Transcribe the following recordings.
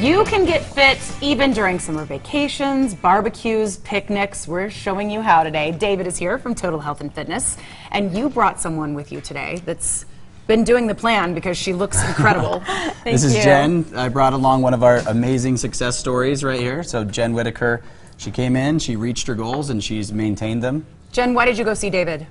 You can get fit even during summer vacations, barbecues, picnics. We're showing you how today. David is here from Total Health and Fitness, and you brought someone with you today that's been doing the plan because she looks incredible. this is you. Jen. I brought along one of our amazing success stories right here. So Jen Whitaker, she came in, she reached her goals, and she's maintained them. Jen, why did you go see David?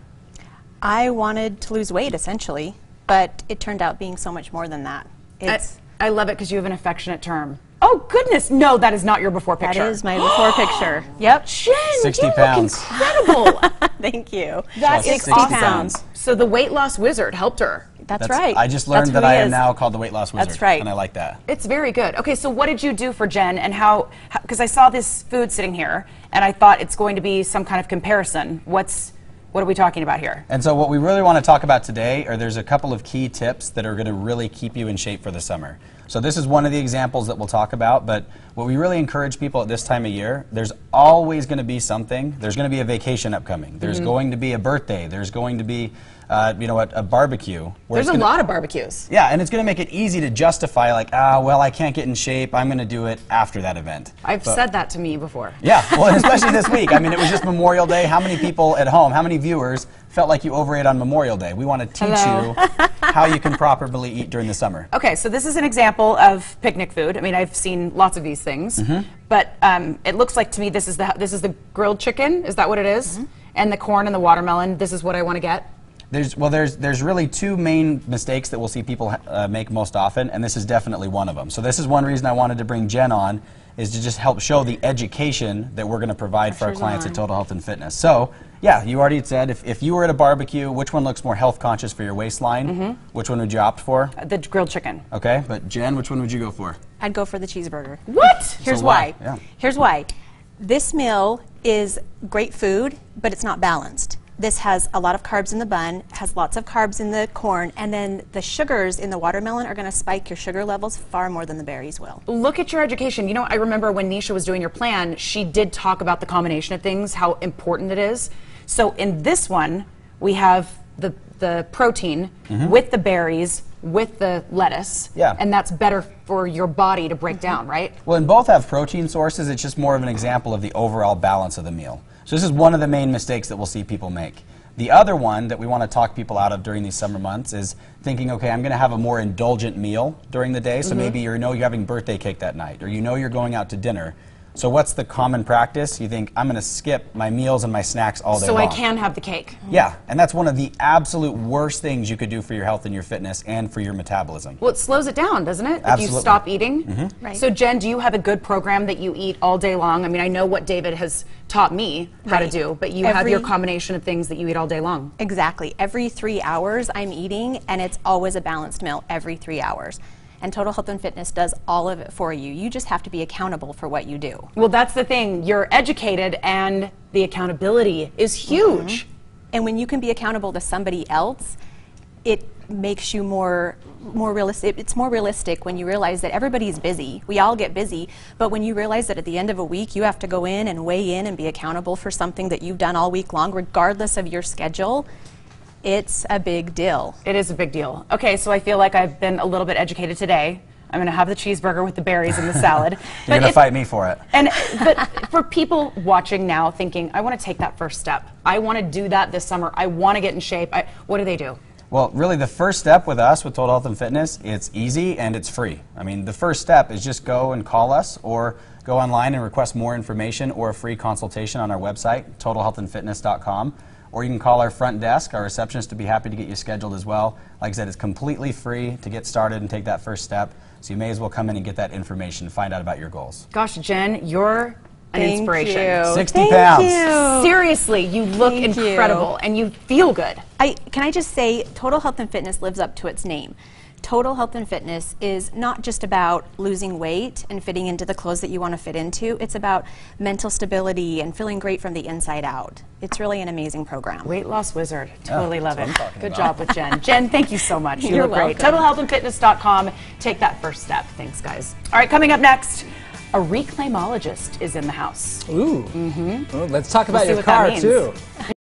I wanted to lose weight essentially, but it turned out being so much more than that. I, It's I love it because you have an affectionate term. Oh goodness, no, that is not your before that picture. is my before picture. Yep. Jen, 60 you pounds. Look incredible. Thank you. That's Lost 60 awesome. pounds. So the weight loss wizard helped her. That's, right. I just learned who that he I am is. now called the Weight Loss Wizard. That's right. And I like that. It's very good. Okay, so what did you do for Jen and how, because I saw this food sitting here and I thought it's going to be some kind of comparison. What's, what are we talking about here? And so what we really want to talk about today are there's a couple of key tips that are going to really keep you in shape for the summer. So this is one of the examples that we'll talk about, but what we really encourage people at this time of year, there's always going to be something. There's going to be a vacation upcoming. There's Mm-hmm. going to be a birthday. There's going to be, uh, you know, what, a barbecue. There's a lot of barbecues. Yeah, and it's going to make it easy to justify, like, ah, well, I can't get in shape. I'm going to do it after that event. I've But- said that to me before. Yeah, well, especially this week. I mean, it was just Memorial Day. How many people at home, how many viewers felt like you overate on Memorial Day? We want to teach Hello. you how you can properly eat during the summer. Okay, so this is an example of picnic food. I mean, I've seen lots of these things, Mm-hmm. but um, it looks like to me this is the this is the grilled chicken. Is that what it is? Mm-hmm. And the corn and the watermelon. This is what I want to get. There's well, there's there's really two main mistakes that we'll see people uh, make most often, and this is definitely one of them. So this is one reason I wanted to bring Jen on, is to just help show the education that we're going to provide for our clients on. at Total Health and Fitness. So yeah, you already said if, if you were at a barbecue, which one looks more health conscious for your waistline? Mm-hmm. Which one would you opt for? Uh, The grilled chicken. Okay, but Jen, which one would you go for? I'd go for the cheeseburger. What? Here's So why? why. Yeah. Here's why. This meal is great food, but it's not balanced. This has a lot of carbs in the bun, has lots of carbs in the corn, and then the sugars in the watermelon are going to spike your sugar levels far more than the berries will. Look at your education. You know, I remember when Nisha was doing your plan, she did talk about the combination of things, how important it is. So in this one, we have the the protein with the berries, with the lettuce. Yeah. And that's better for your body to break down, right? Well, and both have protein sources. It's just more of an example of the overall balance of the meal. So this is one of the main mistakes that we'll see people make. The other one that we want to talk people out of during these summer months is thinking, okay, I'm going to have a more indulgent meal during the day. So Mm-hmm. maybe you know you're having birthday cake that night, or you know you're going out to dinner. So what's the common practice? You think I'm going to skip my meals and my snacks all day So long. I can have the cake. Yeah, and that's one of the absolute worst things you could do for your health and your fitness and for your metabolism. Well, it slows it down, doesn't it? If you Absolutely. Stop eating. Mm-hmm. Right. So, Jen, do you have a good program that you eat all day long? I mean, I know what David has taught me how to do, but you have your combination of things that you eat all day long. Exactly. Every three hours, I'm eating, and it's always a balanced meal every three hours. And Total Health and Fitness does all of it for you. You just have to be accountable for what you do. Well, that's the thing. You're educated, and the accountability is huge. Mm-hmm. And when you can be accountable to somebody else, it makes you more more realistic. It's more realistic when you realize that everybody's busy. We all get busy, but when you realize that at the end of a week you have to go in and weigh in and be accountable for something that you've done all week long, regardless of your schedule, it's a big deal. It is a big deal. Okay, so I feel like I've been a little bit educated today. I'm going to have the cheeseburger with the berries and the salad. You're But going to fight me for it. And but for people watching now, thinking, I want to take that first step. I want to do that this summer. I want to get in shape. I, what do they do? Well, really, the first step with us, with Total Health and Fitness, it's easy and it's free. I mean, the first step is just go and call us or go online and request more information or a free consultation on our website, totalhealthandfitness.com. Or you can call our front desk. Our receptionist would be happy to get you scheduled as well. Like I said, it's completely free to get started and take that first step. So you may as well come in and get that information, find out about your goals. Gosh, Jen, you're an Thank inspiration. you. 60 Thank pounds. you. Seriously, you look Thank you. incredible and you feel good. I, can I just say, Total Health and Fitness lives up to its name. Total Health and Fitness is not just about losing weight and fitting into the clothes that you want to fit into. It's about mental stability and feeling great from the inside out. It's really an amazing program. Weight loss wizard. Oh, totally love it. what I'm talking Good about. job with Jen. Jen, thank you so much. You You're look great. welcome. TotalHealthAndFitness.com. Take that first step. Thanks, guys. All right, coming up next, a reclaimologist is in the house. Ooh. Mm-hmm. let's talk about see your car too.